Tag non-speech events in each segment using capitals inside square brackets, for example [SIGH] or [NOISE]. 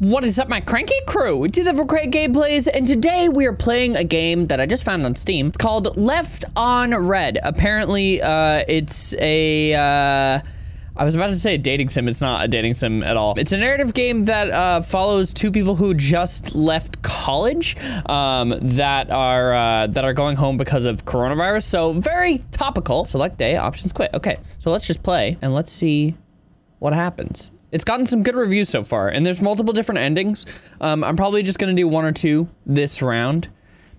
What is up, my cranky crew? It's the Crank Gameplays, and today we are playing a game that I just found on Steam. It's called Left on Read. Apparently, uh, it's a, uh, I was about to say a dating sim. It's not a dating sim at all. It's a narrative game that uh, follows two people who just left college um, that are uh, that are going home because of coronavirus. So very topical. Select day, options quit. Okay, so let's just play and let's see what happens. It's gotten some good reviews so far, and there's multiple different endings. Um, I'm probably just gonna do one or two this round,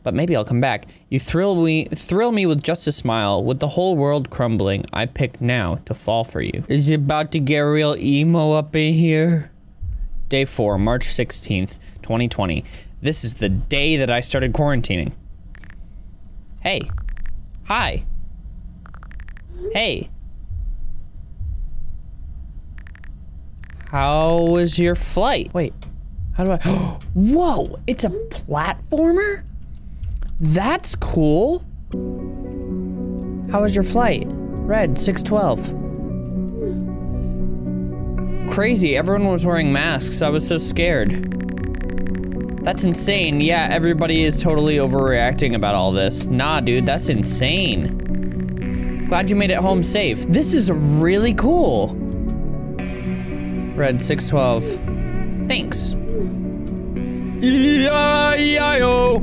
but maybe I'll come back. You thrill me, thrill me with just a smile. With the whole world crumbling, I pick now to fall for you. Is it about to get real emo up in here? Day four, March 16th, 2020. This is the day that I started quarantining. Hey. Hi. Hey. How was your flight? Wait, how do I? [GASPS] Whoa, it's a platformer? That's cool. How was your flight? Read, 612. Crazy, everyone was wearing masks. I was so scared. That's insane. Yeah, everybody is totally overreacting about all this. Nah, dude, that's insane. Glad you made it home safe. This is really cool. Read 612. Thanks. E-I-E-I-O.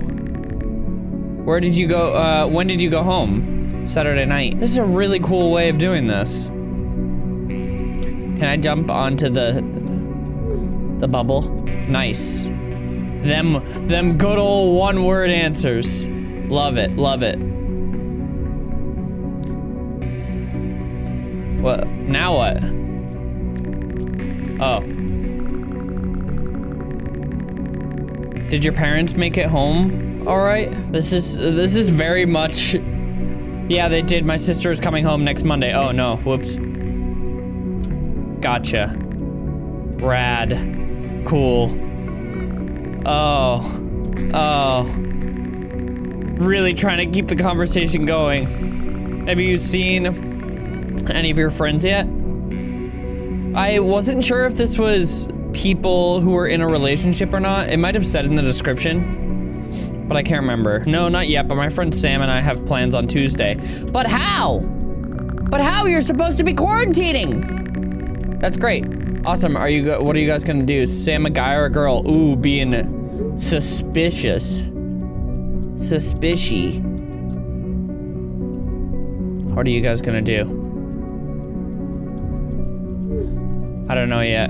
Where did you go, uh, when did you go home? Saturday night. This is a really cool way of doing this. Can I jump onto the, the bubble? Nice. Them, them good old one word answers. Love it, love it. What, now what? Oh. Did your parents make it home? All right. This is this is very much. Yeah, they did. My sister is coming home next Monday. Oh no. Whoops. Gotcha. Rad. Cool. Oh. Oh. Really trying to keep the conversation going. Have you seen any of your friends yet? I wasn't sure if this was people who were in a relationship or not. It might have said in the description, but I can't remember. No, not yet, but my friend Sam and I have plans on Tuesday. But how? But how? You're supposed to be quarantining. That's great. Awesome. Are you, what are you guys gonna do? Sam a guy or a girl? Ooh, being suspicious. Suspicious. What are you guys gonna do? I don't know yet.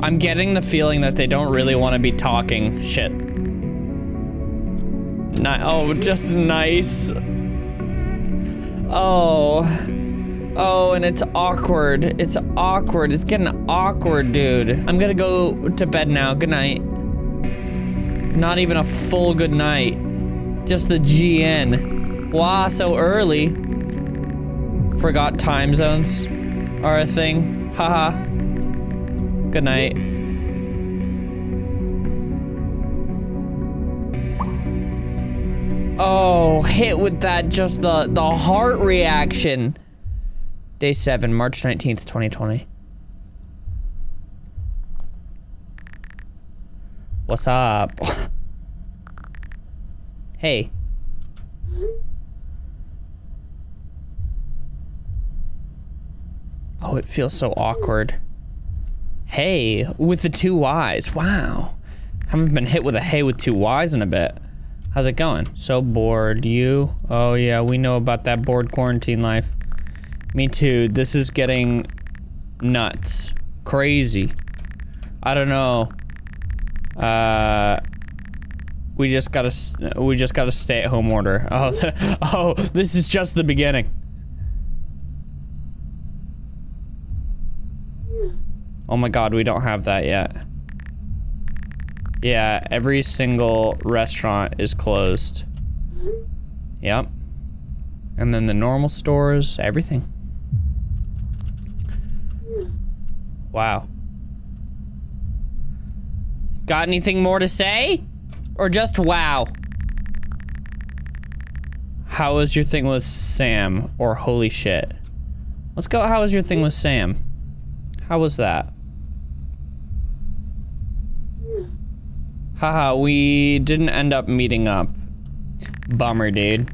I'm getting the feeling that they don't really want to be talking shit. Ni oh, just nice. Oh. Oh, and it's awkward. It's awkward. It's getting awkward, dude. I'm gonna go to bed now. Good night. Not even a full good night. Just the GN. Wow, so early. Forgot time zones are a thing. Haha. Good night. Oh, hit with that, just the, the heart reaction. Day 7, March 19th, 2020. What's up? [LAUGHS] hey. Oh, it feels so awkward. Hey, with the two Ys. Wow. Haven't been hit with a hey with two Ys in a bit. How's it going? So bored. You? Oh yeah, we know about that bored quarantine life. Me too. This is getting nuts. Crazy. I don't know. Uh we just got to we just got a stay at home order. [LAUGHS] Oh, [LAUGHS] oh, this is just the beginning. Oh my god, we don't have that yet. Yeah, every single restaurant is closed. Yep. And then the normal stores, everything. Wow. Got anything more to say? Or just wow? How was your thing with Sam? Or holy shit? Let's go, how was your thing with Sam? How was that? Haha, we didn't end up meeting up. Bummer, dude.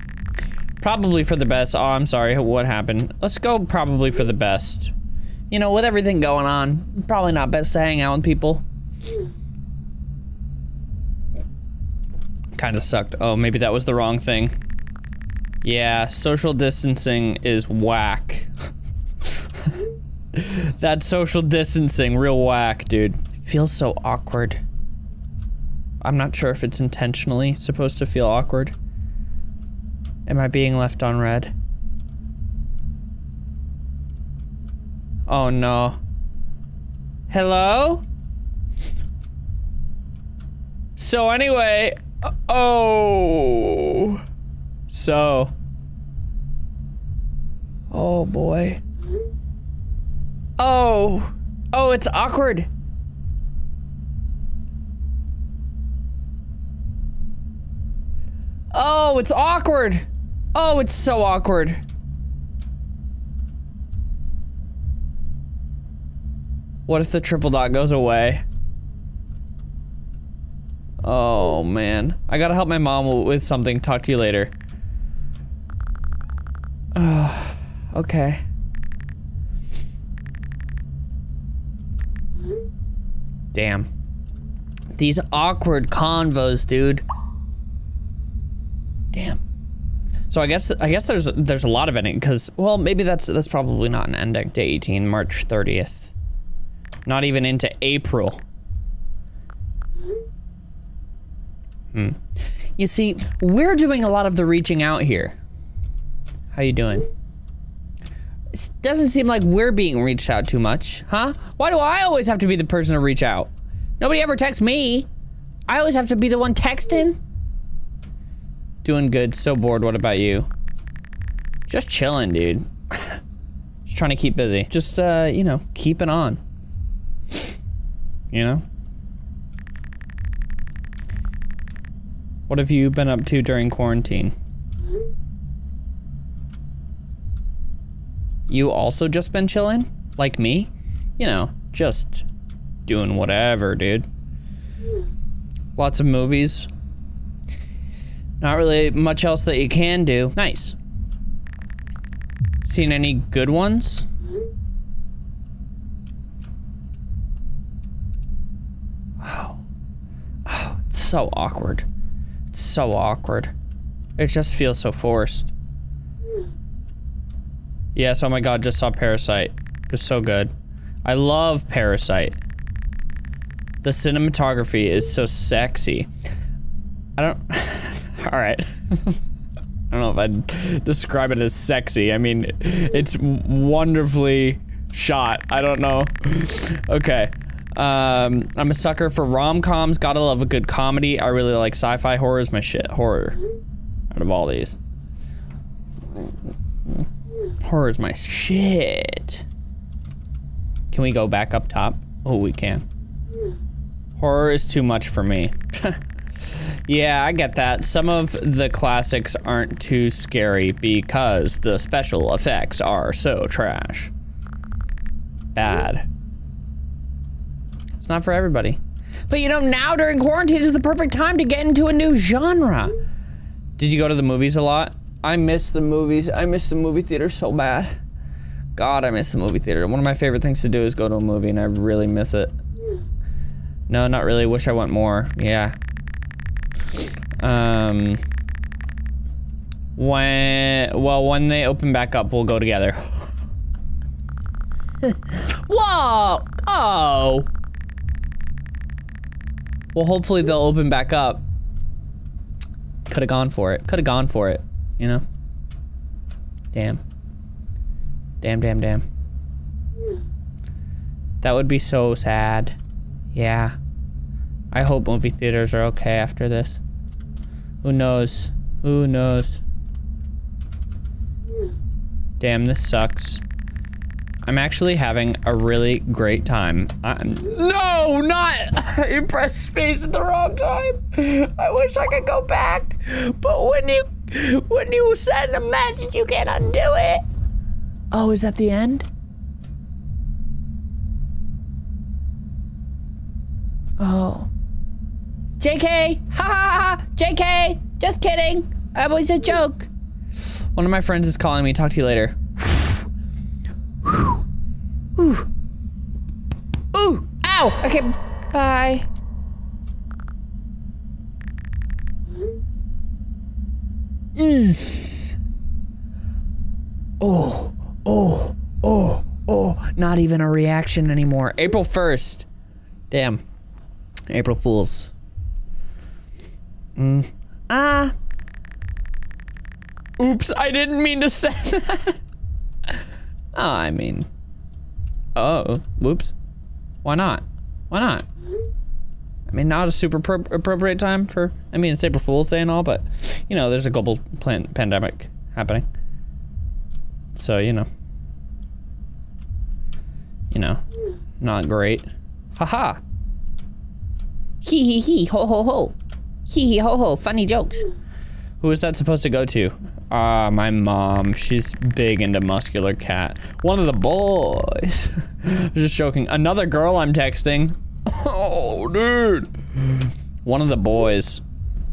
Probably for the best. Oh, I'm sorry. What happened? Let's go probably for the best. You know, with everything going on, probably not best to hang out with people. Kind of sucked. Oh, maybe that was the wrong thing. Yeah, social distancing is whack. [LAUGHS] that social distancing, real whack, dude. feels so awkward. I'm not sure if it's intentionally supposed to feel awkward. Am I being left on read? Oh no. Hello? So anyway, oh. So. Oh boy. Oh. Oh, it's awkward. Oh, it's awkward. Oh, it's so awkward. What if the triple dot goes away? Oh, man. I gotta help my mom with something. Talk to you later. Oh, [SIGHS] okay. Damn. These awkward convos, dude. Damn. So I guess I guess there's there's a lot of ending because well maybe that's that's probably not an ending. Day 18, March 30th. Not even into April. Hmm. You see, we're doing a lot of the reaching out here. How you doing? It doesn't seem like we're being reached out too much, huh? Why do I always have to be the person to reach out? Nobody ever texts me. I always have to be the one texting. Doing good, so bored, what about you? Just chilling, dude. [LAUGHS] Just trying to keep busy. Just, uh, you know, keeping on. You know? What have you been up to during quarantine? You also just been chilling? Like me? You know, just doing whatever, dude. Lots of movies. Not really much else that you can do. Nice. Seen any good ones? Oh. Oh, it's so awkward. It's so awkward. It just feels so forced. Yes, oh my god, just saw Parasite. It was so good. I love Parasite. The cinematography is so sexy. I don't... [LAUGHS] [LAUGHS] Alright. [LAUGHS] I don't know if I'd describe it as sexy. I mean, it's wonderfully shot. I don't know. [LAUGHS] Okay. Um, I'm a sucker for rom-coms. Gotta love a good comedy. I really like sci-fi. Horror is my shit. Horror. Out of all these. Horror is my shit. Can we go back up top? Oh, we can. Horror is too much for me. Yeah, I get that. Some of the classics aren't too scary because the special effects are so trash. Bad. It's not for everybody. But you know, now during quarantine is the perfect time to get into a new genre. Did you go to the movies a lot? I miss the movies. I miss the movie theater so bad. God, I miss the movie theater. One of my favorite things to do is go to a movie and I really miss it. No, not really. Wish I went more. Yeah. Um. When, well, when they open back up, we'll go together. [LAUGHS] Whoa! Oh! Well, hopefully they'll open back up. Could have gone for it. Could have gone for it, you know? Damn. Damn, damn, damn. That would be so sad. Yeah. I hope movie theaters are okay after this. Who knows? Who knows? Damn, this sucks. I'm actually having a really great time. I'm, no, not, [LAUGHS] I pressed space at the wrong time. I wish I could go back, but when you, when you send a message, you can't undo it. Oh, is that the end? Oh. JK! Ha ha ha! JK! Just kidding! That was a joke. One of my friends is calling me. Talk to you later. Ooh. Ooh. Ow! Okay, bye. Eesh. Oh, oh, oh, oh. Not even a reaction anymore. April 1st. Damn. April Fools. Mm. Ah. Oops, I didn't mean to say that. oh, [LAUGHS] I mean. Oh, whoops. Why not? Why not? I mean, not a super pro appropriate time for, I mean, it's April Fool's Day and all, but, you know, there's a global plan pandemic happening. So, you know. You know, not great. Haha. -ha. Hee hee hee, ho ho ho. Hee hee ho ho, funny jokes. Who is that supposed to go to? Ah, uh, my mom. She's big into muscular cat. One of the boys. [LAUGHS] Just joking. Another girl I'm texting. Oh, dude. One of the boys.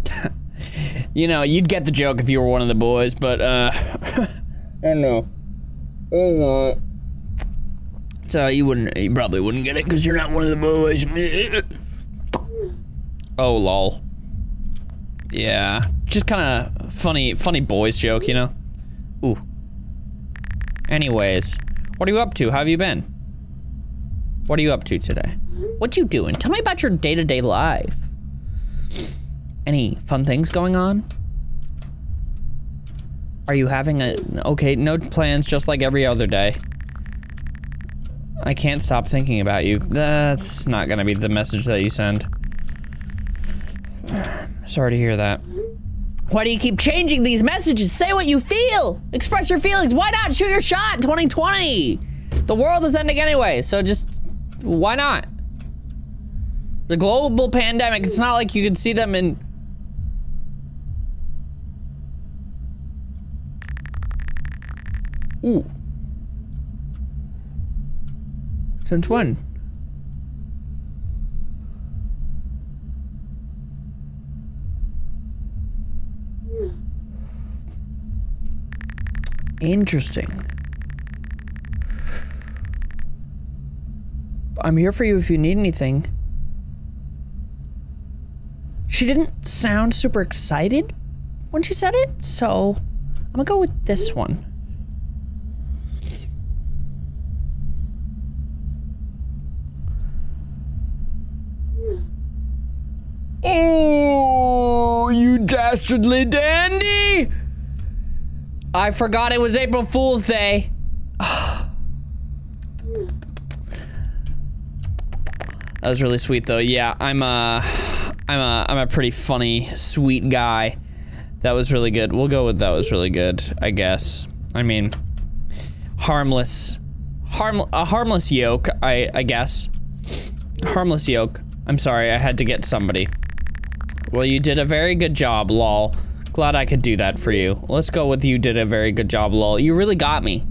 [LAUGHS] you know, you'd get the joke if you were one of the boys, but, uh, [LAUGHS] I don't know. I'm not. So you wouldn't, you probably wouldn't get it because you're not one of the boys. oh, lol. Yeah, just kind of funny, funny boys joke, you know? Ooh. Anyways, what are you up to? How have you been? What are you up to today? What you doing? Tell me about your day-to-day -day life. Any fun things going on? Are you having a, okay, no plans just like every other day. I can't stop thinking about you. That's not gonna be the message that you send. Sorry to hear that. Why do you keep changing these messages? Say what you feel. Express your feelings. Why not shoot your shot 2020? The world is ending anyway, so just, why not? The global pandemic, it's not like you could see them in... Ooh. Since when? Interesting. I'm here for you if you need anything. She didn't sound super excited when she said it, so I'm gonna go with this one. Oh, you dastardly dandy! I forgot it was April Fool's Day. [SIGHS] that was really sweet though. Yeah, I'm a, I'm a, I'm a pretty funny, sweet guy. That was really good. We'll go with that was really good, I guess. I mean, harmless, harm, a harmless yoke, I, I guess. Harmless yoke. I'm sorry, I had to get somebody. Well, you did a very good job, lol. Glad I could do that for you. Let's go with you did a very good job, lol. You really got me.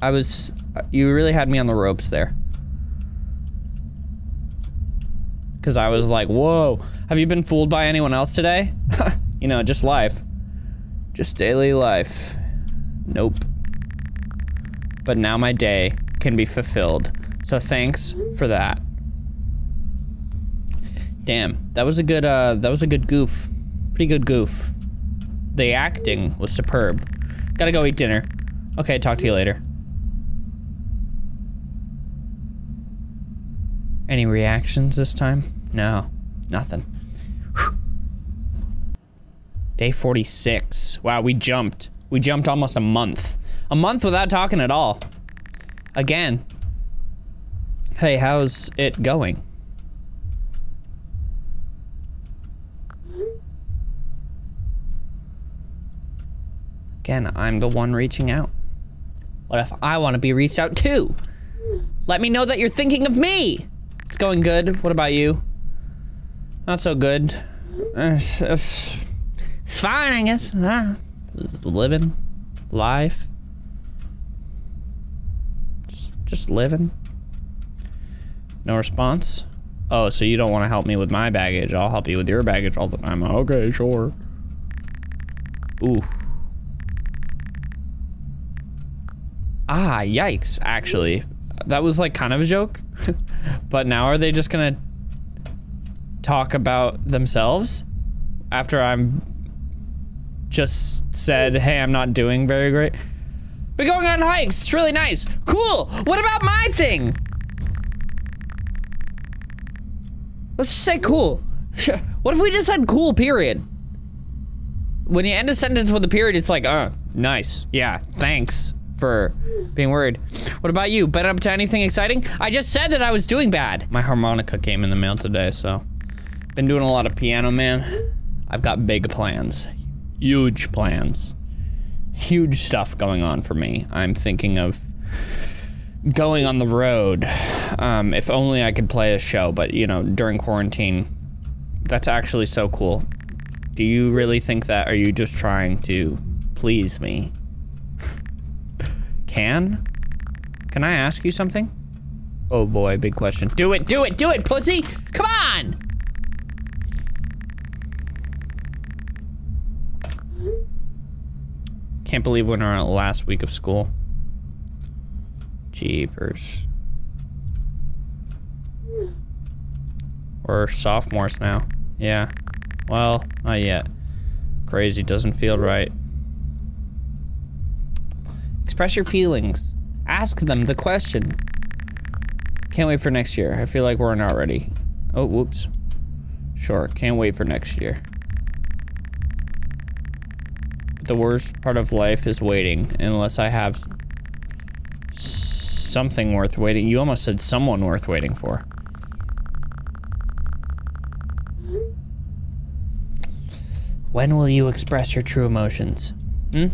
I was, you really had me on the ropes there. Cause I was like, whoa, have you been fooled by anyone else today? [LAUGHS] you know, just life. Just daily life. Nope. But now my day can be fulfilled. So thanks for that. Damn, that was a good, uh, that was a good goof. Pretty good goof. The acting was superb. Gotta go eat dinner. Okay, talk to you later. Any reactions this time? No, nothing. [SIGHS] Day 46. Wow, we jumped. We jumped almost a month. A month without talking at all. Again. Hey, how's it going? Again, I'm the one reaching out. What if I want to be reached out too? Let me know that you're thinking of me. It's going good. What about you? Not so good. [SIGHS] It's, fine, I guess. Ah. Just living life. Just, just living. No response. Oh, so you don't want to help me with my baggage. I'll help you with your baggage all the time. Okay, sure. Ooh. Ah, yikes, actually. That was like kind of a joke. [LAUGHS] but now are they just gonna talk about themselves? After I'm just said, hey, I'm not doing very great. Been going on hikes, it's really nice. Cool, what about my thing? Let's just say cool. [LAUGHS] what if we just said cool, period? When you end a sentence with a period, it's like, uh, nice. Yeah, thanks for being worried. What about you? Been up to anything exciting? I just said that I was doing bad. My harmonica came in the mail today, so. Been doing a lot of piano, man. I've got big plans. Huge plans. Huge stuff going on for me. I'm thinking of going on the road. Um, if only I could play a show, but you know, during quarantine, that's actually so cool. Do you really think that? Are you just trying to please me? Can? Can I ask you something? Oh boy, big question. Do it, do it, do it, pussy! Come on! Can't believe we're in our last week of school. Jeepers. We're sophomores now. Yeah. Well, not yet. Crazy doesn't feel right. Express your feelings. Ask them the question. Can't wait for next year. I feel like we're not ready. Oh, whoops. Sure, can't wait for next year. The worst part of life is waiting, unless I have something worth waiting. You almost said someone worth waiting for. When will you express your true emotions? Hmm?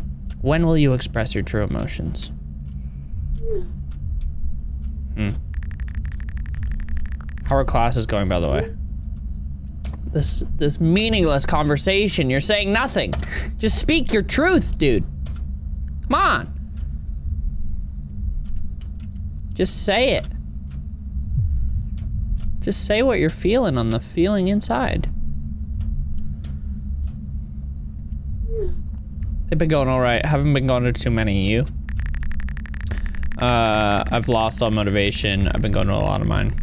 When will you express your true emotions? Hmm. How are classes going, by the way? This this meaningless conversation. You're saying nothing. Just speak your truth, dude. Come on. Just say it. Just say what you're feeling on the feeling inside. They've been going all right. Haven't been going to too many. You? Uh, I've lost all motivation. I've been going to a lot of mine.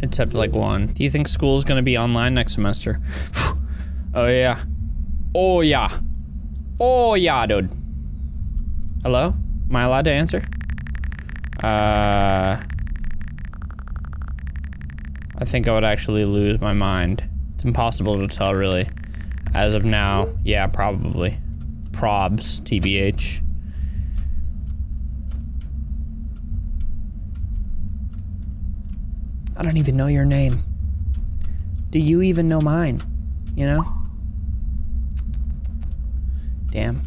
Except like one. Do you think school's gonna be online next semester? [SIGHS] oh yeah. Oh yeah. Oh yeah, dude. Hello? Am I allowed to answer? Uh... I think I would actually lose my mind. It's impossible to tell, really. As of now, yeah, probably. Probs, TBH. I don't even know your name. Do you even know mine? You know? Damn.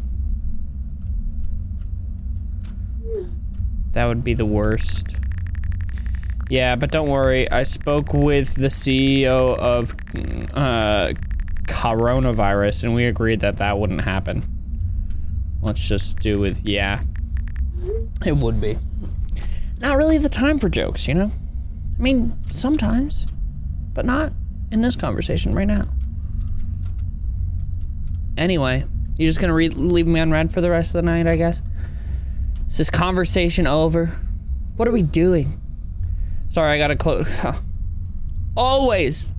That would be the worst. Yeah, but don't worry. I spoke with the CEO of uh, coronavirus, and we agreed that that wouldn't happen. Let's just do with, yeah. It would be. Not really the time for jokes, you know? I mean, sometimes, but not in this conversation right now. Anyway, you're just gonna leave me on read for the rest of the night, I guess? Is this conversation over? What are we doing? Sorry, I gotta close. [LAUGHS] Always.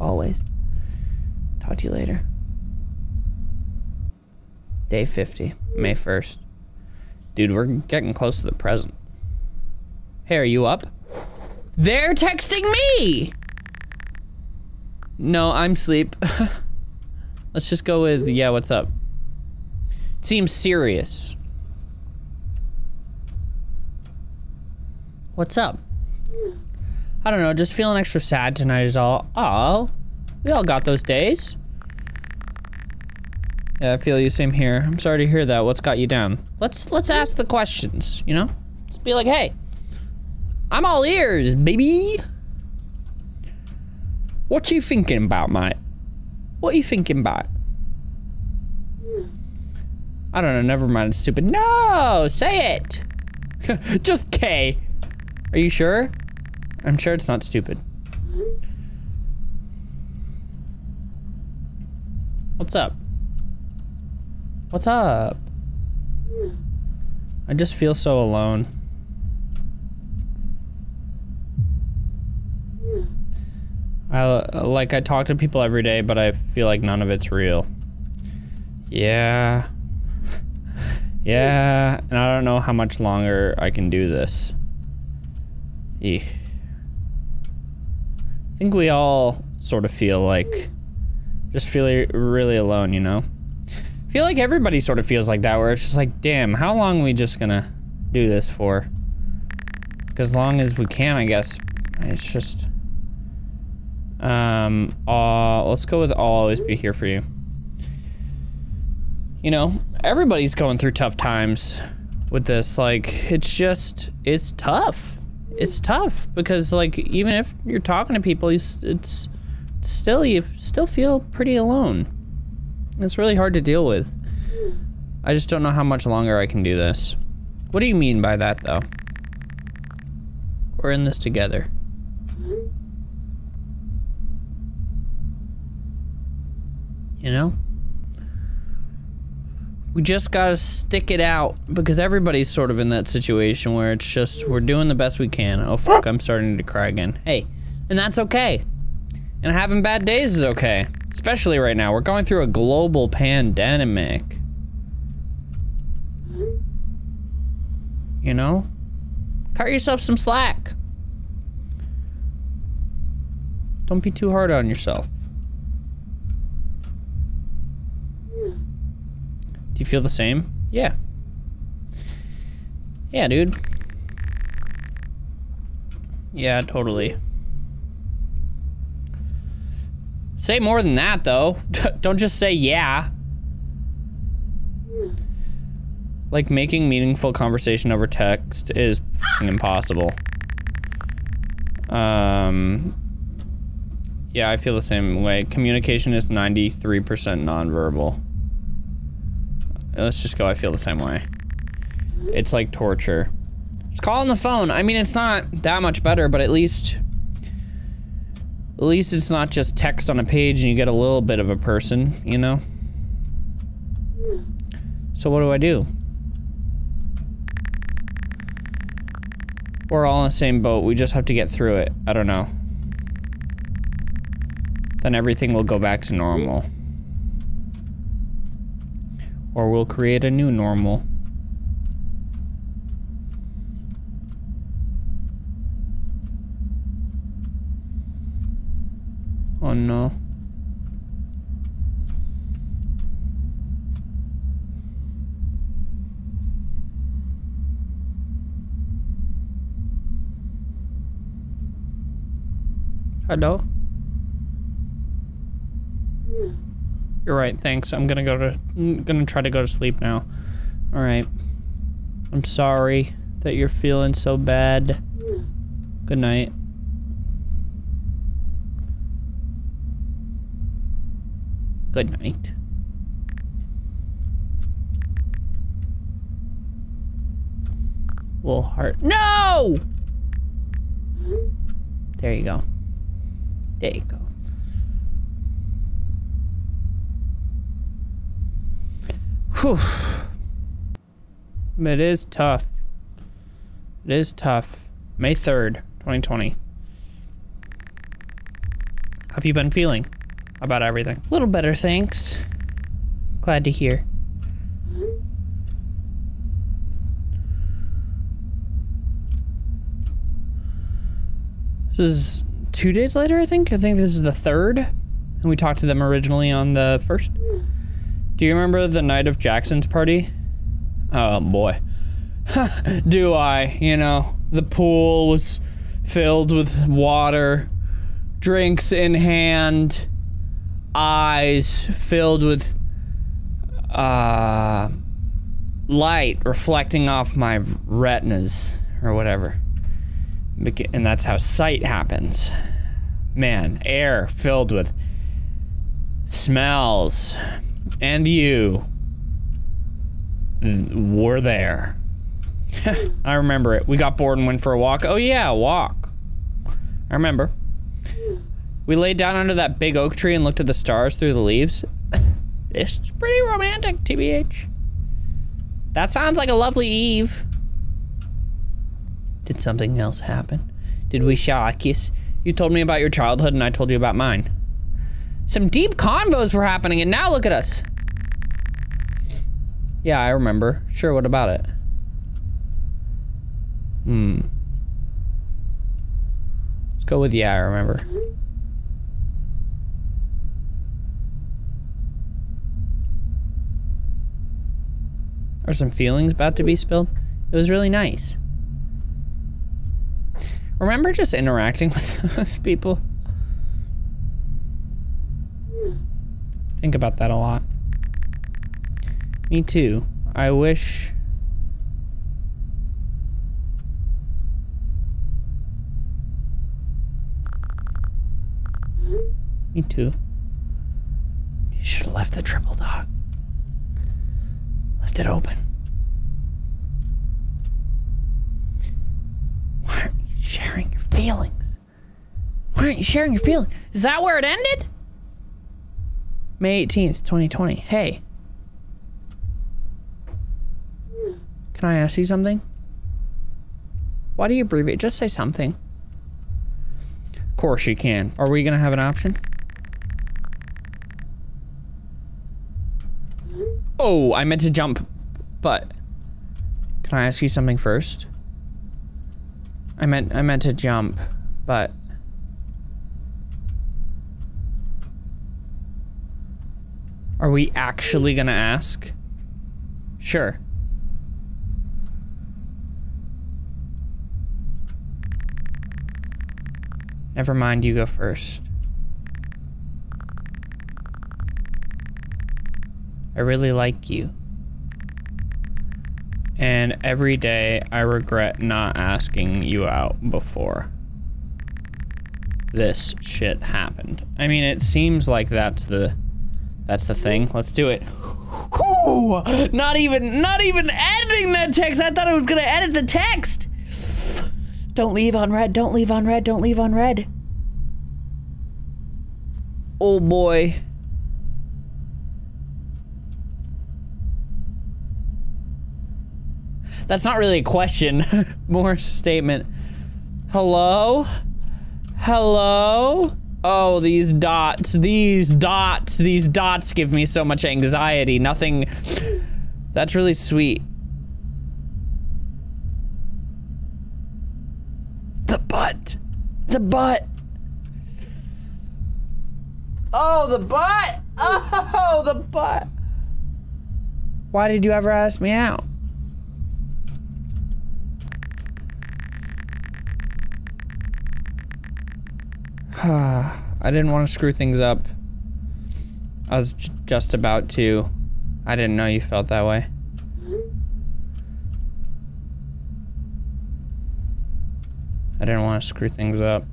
Always. Talk to you later. Day 50, May 1st. Dude, we're getting close to the present. Hey, are you up? They're texting me! No, I'm sleep. [LAUGHS] Let's just go with, yeah, what's up? It seems serious. What's up? I don't know, just feeling extra sad tonight is all. Oh, we all got those days. Yeah, I feel you. Same here. I'm sorry to hear that. What's got you down? Let's let's ask the questions. You know, let's be like, hey, I'm all ears, baby. What you thinking about, mate? What you thinking about? I don't know. Never mind. It's stupid. No, say it. [LAUGHS] Just K. Are you sure? I'm sure it's not stupid. What's up? What's up? I just feel so alone. I like I talk to people every day, but I feel like none of it's real. Yeah. [LAUGHS] yeah, and I don't know how much longer I can do this. Eek. I think we all sort of feel like just feel really alone, you know? I feel like everybody sort of feels like that where it's just like, damn, how long are we just gonna do this for? As long as we can, I guess. It's just um, uh, let's go with I'll always be here for you. You know, everybody's going through tough times with this. Like, it's just, it's tough. It's tough because, like, even if you're talking to people, it's still, you still feel pretty alone. It's really hard to deal with. I just don't know how much longer I can do this. What do you mean by that, though? We're in this together. You know? We just gotta stick it out because everybody's sort of in that situation where it's just we're doing the best we can. Oh fuck, I'm starting to cry again. Hey, and that's okay. And having bad days is okay. Especially right now. We're going through a global pandemic. You know? Cut yourself some slack. Don't be too hard on yourself. Do you feel the same? Yeah. Yeah, dude. Yeah, totally. Say more than that, though. [LAUGHS] Don't just say yeah. Like, making meaningful conversation over text is impossible. Um, yeah, I feel the same way. Communication is 93% nonverbal. Let's just go. I feel the same way. It's like torture. Just call on the phone. I mean, it's not that much better, but at least... At least it's not just text on a page and you get a little bit of a person, you know? So what do I do? We're all in the same boat. We just have to get through it. I don't know. Then everything will go back to normal. Or we'll create a new normal. Oh no. Hello? You're right, thanks. I'm gonna go to, I'm gonna try to go to sleep now. All right. I'm sorry that you're feeling so bad. Good night. Good night. Little heart. No! Hmm? There you go. There you go. Whew. It is tough. It is tough. May 3rd, 2020. How have you been feeling about everything? A little better, thanks. Glad to hear. This is two days later, I think. I think this is the third. And we talked to them originally on the first. Do you remember the night of Jackson's party? Oh boy. [LAUGHS] Do I? You know, the pool was filled with water, drinks in hand, eyes filled with uh, light reflecting off my retinas or whatever. And that's how sight happens. Man, air filled with smells, and you were there. [LAUGHS] I remember it. We got bored and went for a walk. Oh yeah, walk. I remember. We laid down under that big oak tree and looked at the stars through the leaves. [LAUGHS] this is pretty romantic, TBH. That sounds like a lovely eve. Did something else happen? Did we share a kiss? You told me about your childhood and I told you about mine. Some deep convos were happening and now look at us. Yeah, I remember. Sure, what about it? Hmm. Let's go with yeah, I remember. Are some feelings about to be spilled? It was really nice. Remember just interacting [LAUGHS] with, with people? Think about that a lot. Me too. I wish... Me too. You should have left the triple dog. Left it open. Why aren't you sharing your feelings? Why aren't you sharing your feelings? Is that where it ended? May 18th, 2020. Hey. Can I ask you something? Why do you abbreviate? Just say something. Of course you can. Are we gonna have an option? Oh, I meant to jump, but can I ask you something first? I meant I meant to jump, but Are we actually gonna ask? Sure. Never mind, you go first. I really like you. And every day I regret not asking you out before this shit happened. I mean, it seems like that's the that's the thing. Let's do it. Ooh, not even not even editing that text. I thought I was gonna edit the text. Don't leave on read. Don't leave on read. Don't leave on read. Oh boy. That's not really a question, [LAUGHS] more statement. Hello? Hello? Oh, these dots, these dots, these dots give me so much anxiety. Nothing. That's really sweet. The butt. The butt. Oh, the butt. [LAUGHS] Oh, the butt. Why did you ever ask me out? [SIGHS] I didn't want to screw things up. I was just about to. I didn't know you felt that way. I didn't want to screw things up.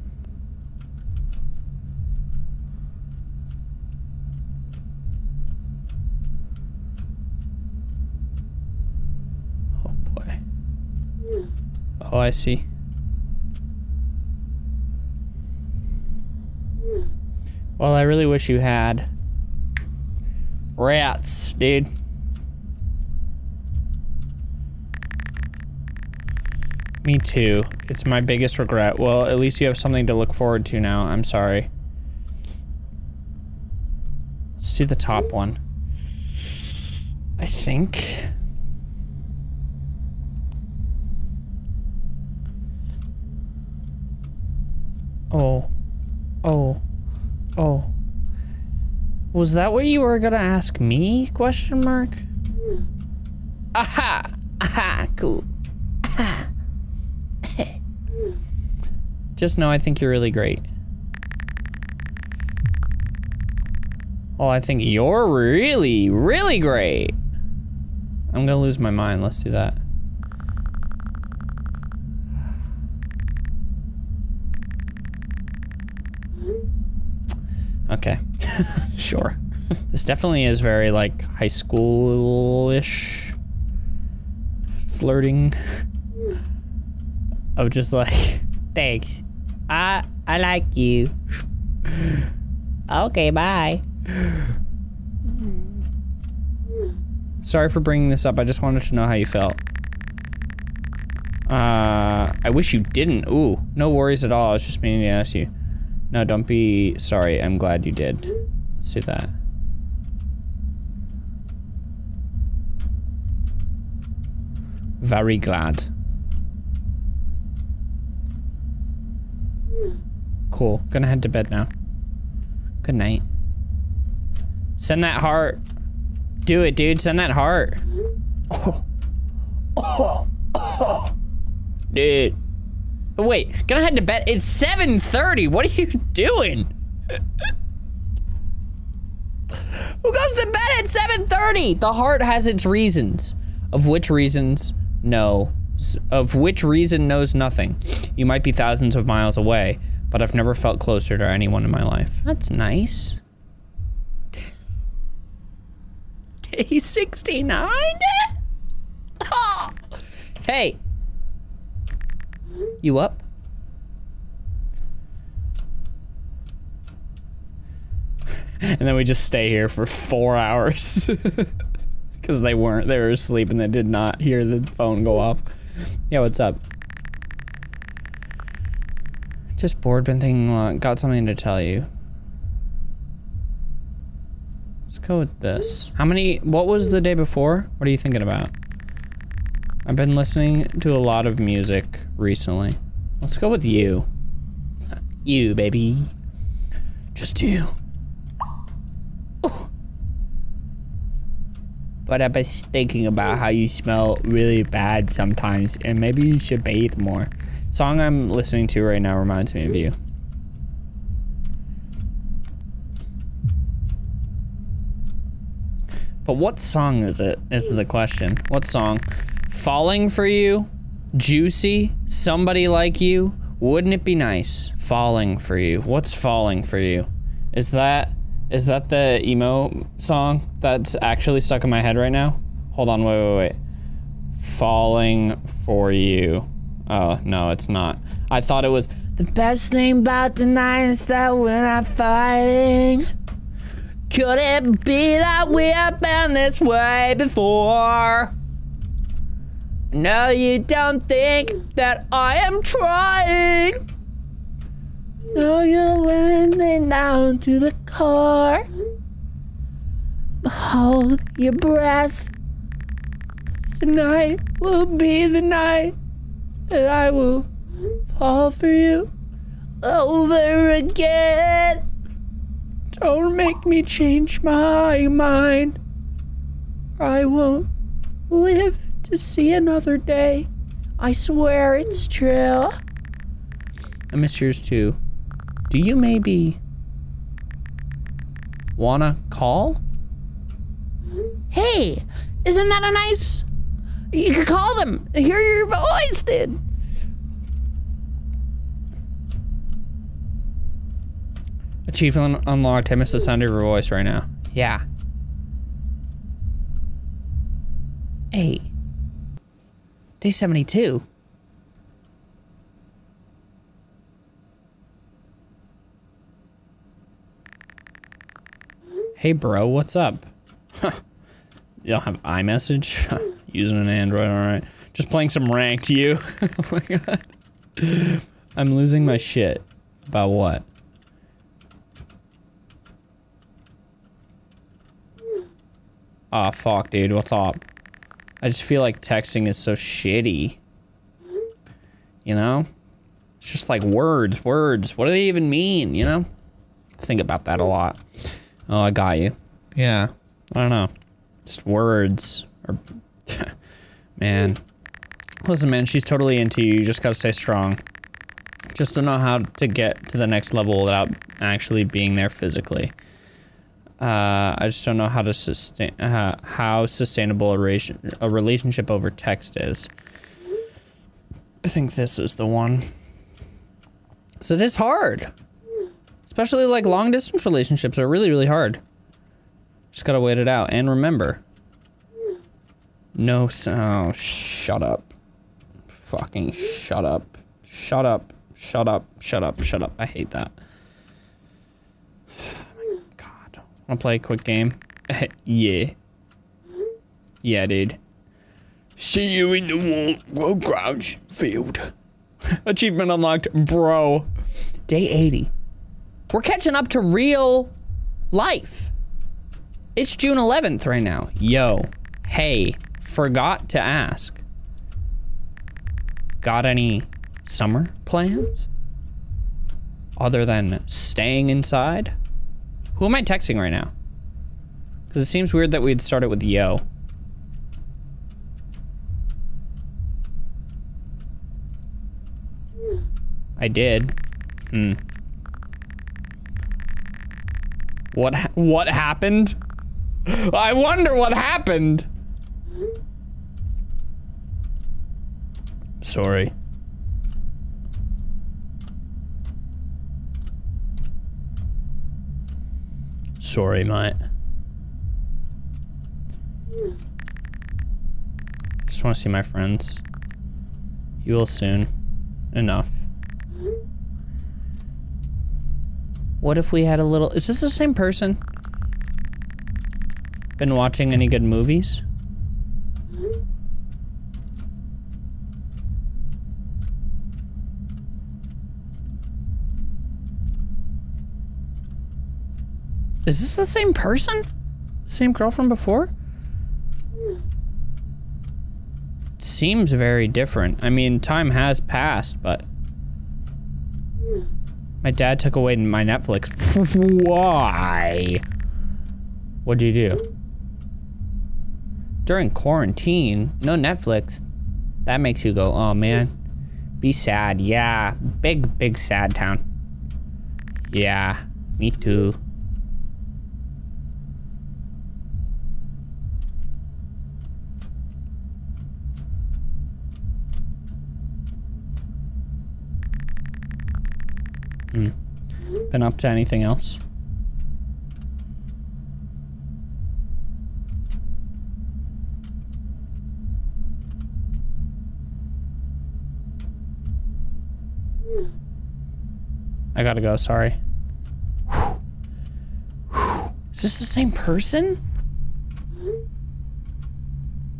Oh boy. Hmm. Oh, I see. Well, I really wish you had. Rats, dude. Me too. It's my biggest regret. Well, at least you have something to look forward to now. I'm sorry. Let's do the top one. I think. Oh. Oh. Oh. Was that what you were gonna ask me? Question mark? Aha! Aha! Cool. Aha. [LAUGHS] Just know I think you're really great. Well, I think you're really, really great. I'm gonna lose my mind. Let's do that. Sure. [LAUGHS] this definitely is very like high school-ish flirting [LAUGHS] of just like [LAUGHS] thanks. I I like you. okay, bye. Sorry for bringing this up. I just wanted to know how you felt. Uh, I wish you didn't. Ooh, no worries at all. I was just meaning to ask you. No, don't be sorry. I'm glad you did. Let's do that. Very glad. Cool. Gonna head to bed now. Good night. Send that heart. Do it, dude. Send that heart. Oh. Oh. Oh. Dude. Wait, gonna head to bed. It's 7.30. What are you [LAUGHS] doing? Who goes to bed at 7.30? The heart has its reasons. Of which reasons? No. Of which reason knows nothing. You might be thousands of miles away, but I've never felt closer to anyone in my life. That's nice. [LAUGHS] Day 69? Oh. [LAUGHS] Hey. You up? And then we just stay here for four hours. [LAUGHS] Because they weren't, they were asleep and they did not hear the phone go off. Yeah, what's up? Just bored, been thinking, uh, got something to tell you. Let's go with this. How many, what was the day before? What are you thinking about? I've been listening to a lot of music recently. Let's go with you. [LAUGHS] You, baby. Just you. But I was thinking about how you smell really bad sometimes, and maybe you should bathe more. Song I'm listening to right now reminds me of you. But what song is it, is the question. What song? Falling for you? Juicy? Somebody like you? Wouldn't it be nice? Falling for you. What's falling for you? Is that is that the emo song that's actually stuck in my head right now? Hold on, wait, wait, wait. Falling for you. Oh, no, it's not. I thought it was the best thing about tonight is that we're not fighting. Could it be that we have been this way before? No, you don't think that I am trying. Now you're wearing down to the core. Hold your breath. Tonight will be the night that I will fall for you over again. Don't make me change my mind. I won't live to see another day. I swear it's true. I miss yours too. Do you maybe wanna call? Hey, isn't that a nice? You could call them. Hear your voice, dude. Achievement unlocked. I miss the sound of your voice right now. Yeah. Hey. Day 72. Hey bro, what's up? you don't have iMessage? [LAUGHS] Using an Android, alright. Just playing some ranked you. [LAUGHS] oh my god. I'm losing my shit. About what? Aw, oh, fuck, dude. What's up? I just feel like texting is so shitty. You know? It's just like words, words. What do they even mean, you know? think about that a lot. Oh, I got you. Yeah. I don't know. Just words. Or, [LAUGHS] man. Listen, man, she's totally into you. You just gotta stay strong. Just don't know how to get to the next level without actually being there physically. Uh, I just don't know how to sustain uh, how sustainable a, a relationship over text is. I think this is the one. So it is hard. Especially like long distance relationships are really, really hard. Just gotta wait it out. And remember. No, oh, shut up. Fucking shut up. Shut up. Shut up. Shut up. Shut up. I hate that. [SIGHS] God. Wanna play a quick game? [LAUGHS] yeah. Yeah, dude. See you in the wall garage field. [LAUGHS] Achievement unlocked, bro. Day 80. We're catching up to real life. It's June 11th right now. Yo, hey, forgot to ask. Got any summer plans? Other than staying inside? Who am I texting right now? Because it seems weird that we'd start it with yo. I did. Hmm. What ha what happened? I wonder what happened. Sorry. Sorry, mate. Just want to see my friends. You will soon. Enough. What if we had a little... Is this the same person? Been watching any good movies? Is this the same person? Same girl from before? Seems very different. I mean, time has passed, but... My dad took away my Netflix. [LAUGHS] Why? What'd you do? During quarantine, no Netflix. That makes you go, oh man. Be sad. Yeah. Big, big sad town. Yeah. Me too. Been up to anything else? I gotta go, sorry. Is this the same person?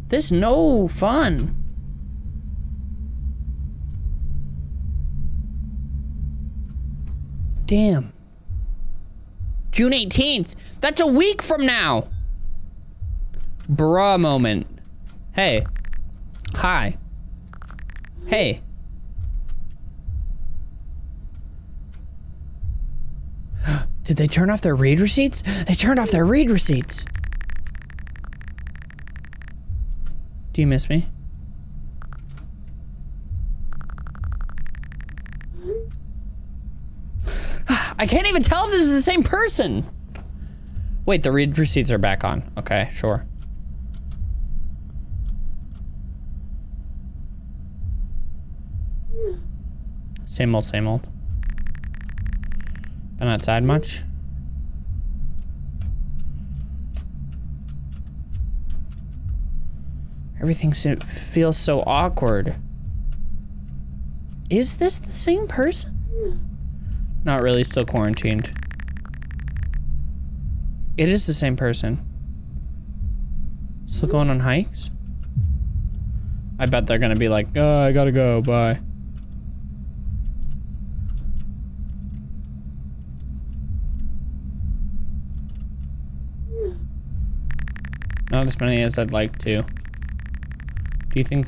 This no fun. Damn. June 18th. That's a week from now. Bruh moment. Hey. Hi. Hey. [GASPS] Did they turn off their read receipts? They turned off their read receipts. Do you miss me? I can't even tell if this is the same person. Wait, the read receipts are back on. Okay, sure. Same old, same old. Been outside much? Everything feels so awkward. Is this the same person? Not really, still quarantined. It is the same person. Still going on hikes? I bet they're gonna be like, oh, I gotta go, bye. Not as many as I'd like to. Do you think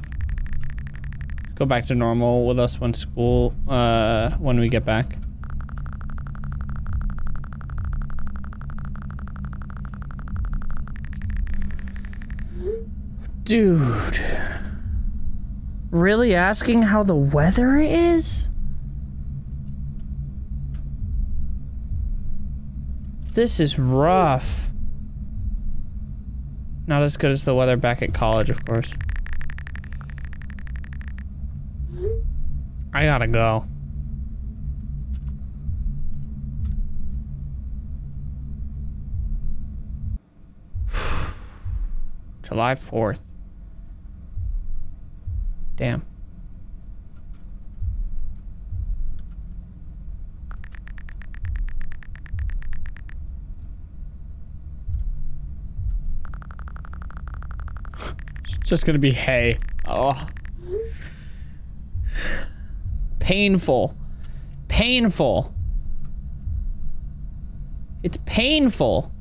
go back to normal with us when school, uh, when we get back? Dude. Really asking how the weather is? This is rough. Not as good as the weather back at college, of course. I gotta go. [SIGHS] July 4th. Damn. it's just gonna be hay. Oh. Painful. Painful. It's painful.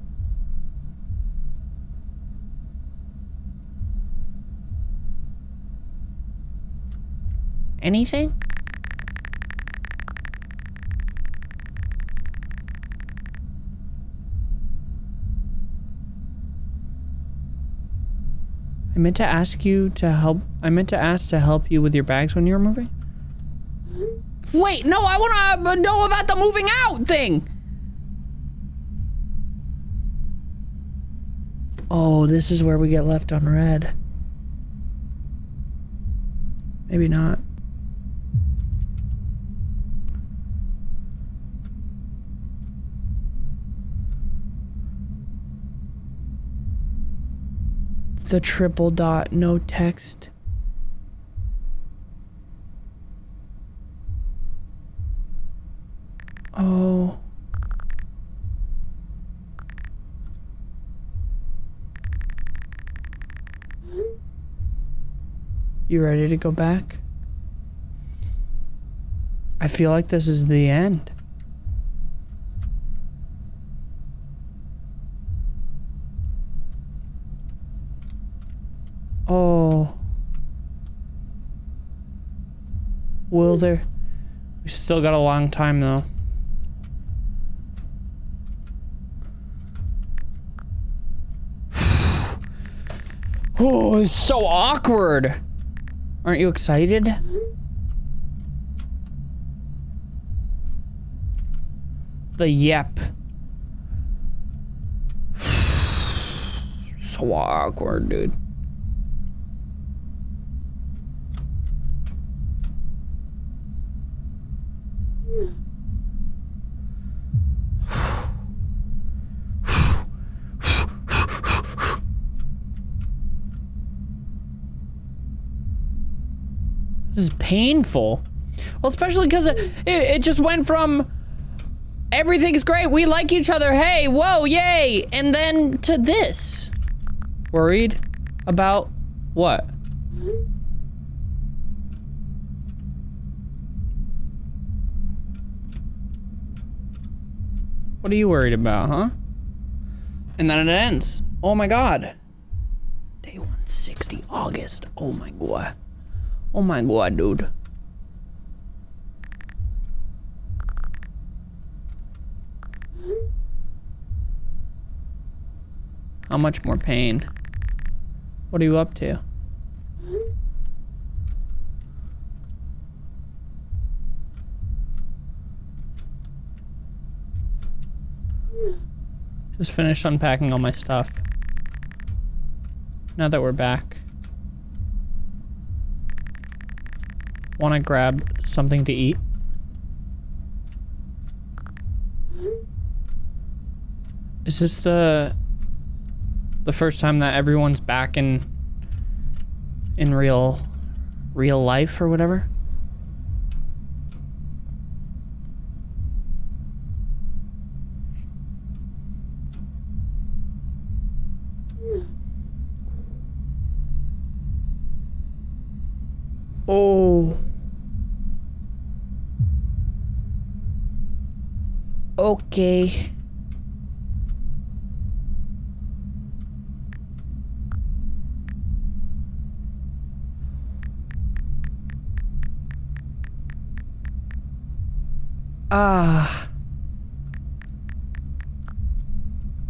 Anything? I meant to ask you to help. I meant to ask to help you with your bags when you were moving. Wait, no, I want to uh, know about the moving out thing. Oh, this is where we get left on read. Maybe not. The triple dot, no text. Oh. You ready to go back? I feel like this is the end. Oh. There? We still got a long time though. [SIGHS] oh, it's so awkward. Aren't you excited? The yep. [SIGHS] so awkward, dude. This is painful. Well, especially because it, it just went from everything's great, we like each other, hey, whoa, yay, and then to this. Worried about what? What are you worried about, huh? And then it ends. Oh my god. Day 160, August. Oh my god. Oh my god, dude. How much more pain? What are you up to? Just finished unpacking all my stuff. Now that we're back. Want to grab something to eat? Is this the the first time that everyone's back in in real real life or whatever? Oh. Okay. Ah.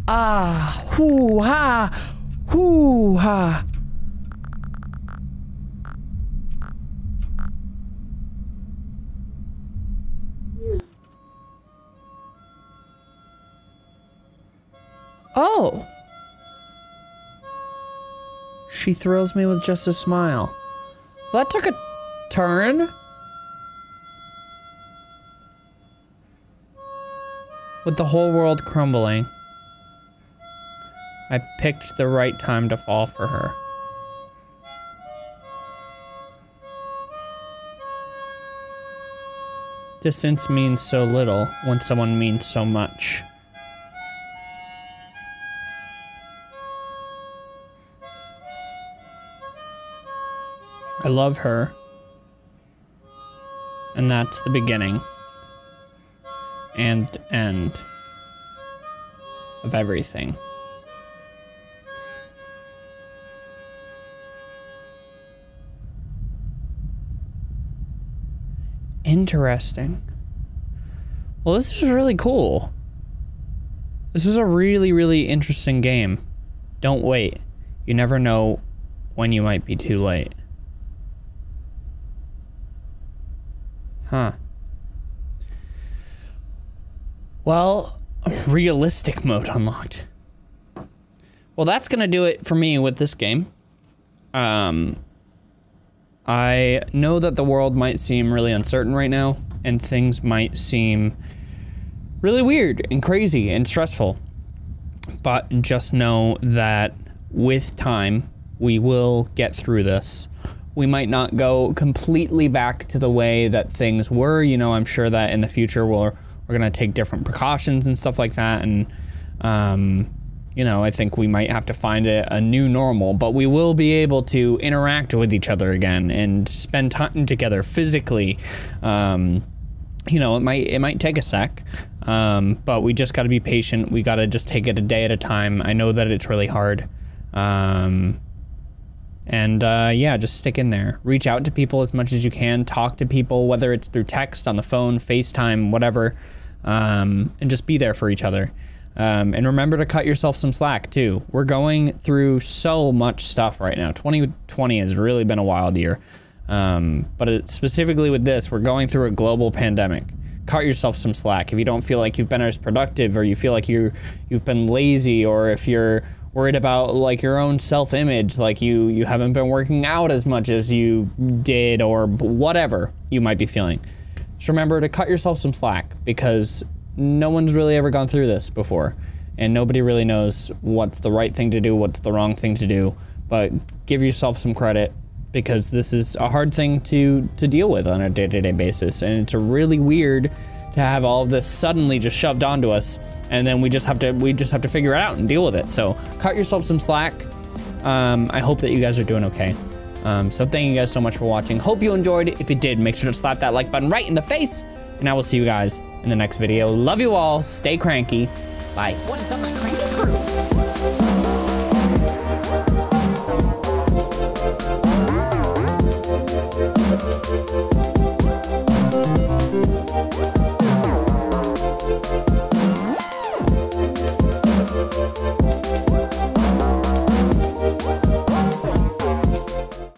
Ah. Hoo ha. Hoo ha. She thrills me with just a smile. That took a turn. With the whole world crumbling, I picked the right time to fall for her. Distance means so little when someone means so much. I love her. And that's the beginning and end of everything. Interesting. Well, this is really cool. This is a really, really interesting game. Don't wait. You never know when you might be too late. Huh. Well, [LAUGHS] realistic mode unlocked. Well, that's to do it for me with this game. Um, I know that the world might seem really uncertain right now, and things might seem really weird and crazy and stressful. But just know that with time, we will get through this. We might not go completely back to the way that things were. You know, I'm sure that in the future we're, we're going to take different precautions and stuff like that. And, um, you know, I think we might have to find a, a, new normal, but we will be able to interact with each other again and spend time together physically. Um, you know, it might it might take a sec, um, but we just got to be patient. We got to just take it a day at a time. I know that it's really hard. Um, and uh, yeah, just stick in there. Reach out to people as much as you can. Talk to people, whether it's through text, on the phone, FaceTime, whatever, um, and just be there for each other. Um, and remember to cut yourself some slack too. We're going through so much stuff right now. 2020 has really been a wild year. Um, but it, specifically with this, we're going through a global pandemic. Cut yourself some slack if you don't feel like you've been as productive, or you feel like you you've been lazy, or if you're worried about like your own self-image, like you you haven't been working out as much as you did, or whatever you might be feeling. Just remember to cut yourself some slack because no one's really ever gone through this before, and nobody really knows what's the right thing to do, what's the wrong thing to do. But give yourself some credit because this is a hard thing to to deal with on a day-to-day basis and it's a really weird have all of this suddenly just shoved onto us and then we just have to we just have to figure it out and deal with it. So cut yourself some slack. Um, i hope that you guys are doing okay. Um, so thank you guys so much for watching. Hope you enjoyed. If you did make sure to slap that like button right in the face and i will see you guys in the next video. Love you all. Stay cranky. Bye